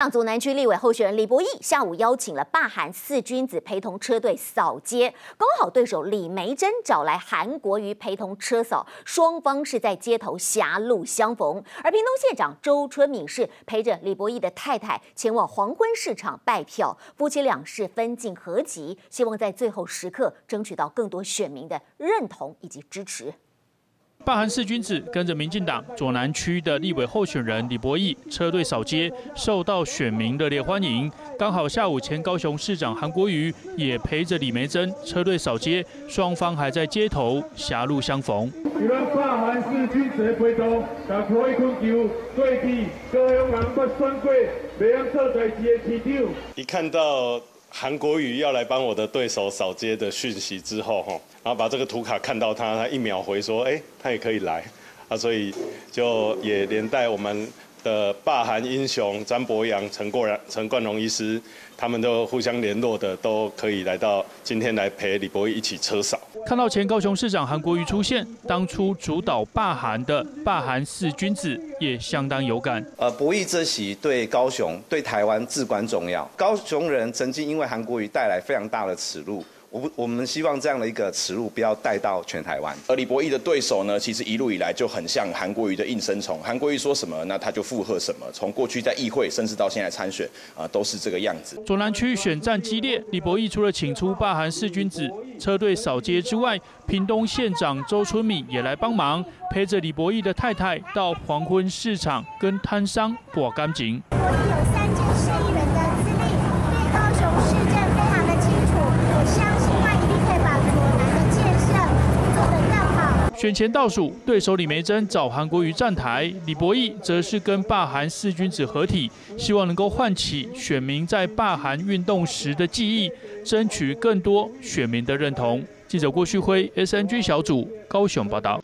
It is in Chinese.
上组南区立委候选人李博义下午邀请了霸韩四君子陪同车队扫街，刚好对手李梅珍找来韩国瑜陪同车扫，双方是在街头狭路相逢。而屏东县长周春敏是陪着李博义的太太前往黄昏市场拜票，夫妻俩是分进合集，希望在最后时刻争取到更多选民的认同以及支持。罢韩四君子跟着民进党左南区的立委候选人李博义车队扫街，受到选民热烈欢迎。刚好下午前高雄市长韩国瑜也陪着李梅珍车队扫街，双方还在街头狭路相逢。罢韩四君子陪同，但可以困求最低高雄人不选过，袂晓做代志的市长。一看到。韩国瑜要来帮我的对手扫街的讯息之后，哈，然后把这个图卡看到他，他一秒回说，哎，他也可以来，啊，所以就也连带我们。的霸韩英雄詹博洋、陈冠、陈冠荣医师，他们都互相联络的，都可以来到今天来陪李博义一起车扫。看到前高雄市长韩国瑜出现，当初主导罢韩的罢韩四君子也相当有感。呃，博义这席对高雄、对台湾至关重要。高雄人曾经因为韩国瑜带来非常大的耻辱。我我们希望这样的一个耻辱不要带到全台湾。而李博义的对手呢，其实一路以来就很像韩国瑜的应声虫。韩国瑜说什么，那他就附和什么。从过去在议会，甚至到现在参选，啊，都是这个样子。左南区选战激烈，李博义除了请出霸韩四君子车队扫街之外，屏东县长周春敏也来帮忙，陪着李博义的太太到黄昏市场跟摊商过干净。选前倒数，对手李梅珍找韩国瑜站台，李博义则是跟霸韩四君子合体，希望能够唤起选民在霸韩运动时的记忆，争取更多选民的认同。记者郭旭辉，SNG 小组高雄报道。